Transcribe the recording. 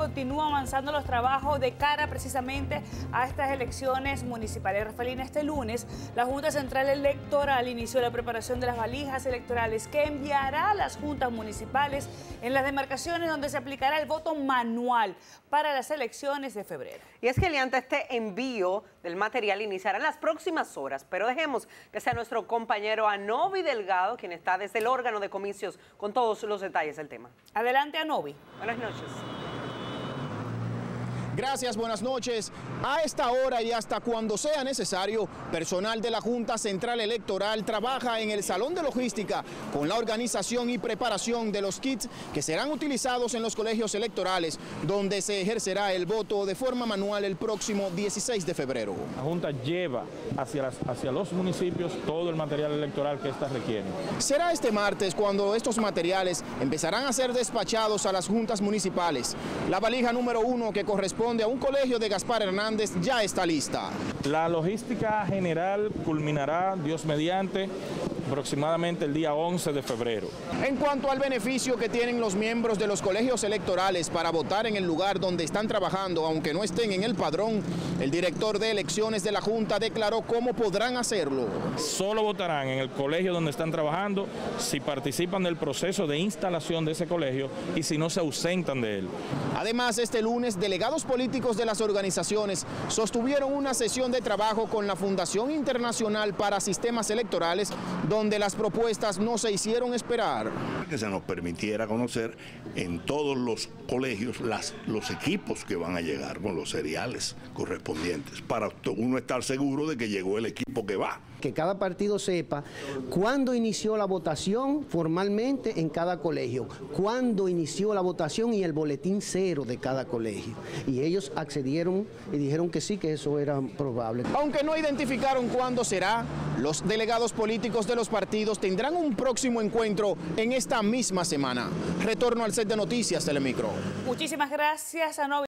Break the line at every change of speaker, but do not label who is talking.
continúa avanzando los trabajos de cara precisamente a estas elecciones municipales. Rafaelina, este lunes la Junta Central Electoral inició la preparación de las valijas electorales que enviará a las juntas municipales en las demarcaciones donde se aplicará el voto manual para las elecciones de febrero.
Y es que ante este envío del material iniciará en las próximas horas, pero dejemos que sea nuestro compañero Anovi Delgado quien está desde el órgano de comicios con todos los detalles del tema.
Adelante, Anovi.
Buenas noches.
Gracias, buenas noches. A esta hora y hasta cuando sea necesario, personal de la Junta Central Electoral trabaja en el Salón de Logística con la organización y preparación de los kits que serán utilizados en los colegios electorales, donde se ejercerá el voto de forma manual el próximo 16 de febrero.
La Junta lleva hacia, las, hacia los municipios todo el material electoral que éstas requieren.
Será este martes cuando estos materiales empezarán a ser despachados a las juntas municipales. La valija número uno que corresponde a un colegio de Gaspar Hernández ya está lista.
La logística general culminará, Dios mediante, aproximadamente el día 11 de febrero.
En cuanto al beneficio que tienen los miembros de los colegios electorales para votar en el lugar donde están trabajando, aunque no estén en el padrón, el director de elecciones de la Junta declaró cómo podrán hacerlo.
Solo votarán en el colegio donde están trabajando si participan del proceso de instalación de ese colegio y si no se ausentan de él.
Además, este lunes, delegados políticos de las organizaciones sostuvieron una sesión de trabajo con la Fundación Internacional para Sistemas Electorales, donde las propuestas no se hicieron esperar.
Que se nos permitiera conocer en todos los colegios las, los equipos que van a llegar con los seriales correspondientes, para uno estar seguro de que llegó el equipo que va.
Que cada partido sepa cuándo inició la votación formalmente en cada colegio, cuándo inició la votación y el boletín cero de cada colegio. Y ellos accedieron y dijeron que sí, que eso era probable.
Aunque no identificaron cuándo será, los delegados políticos de los partidos tendrán un próximo encuentro en esta misma semana. Retorno al set de noticias Telemicro.
Muchísimas gracias a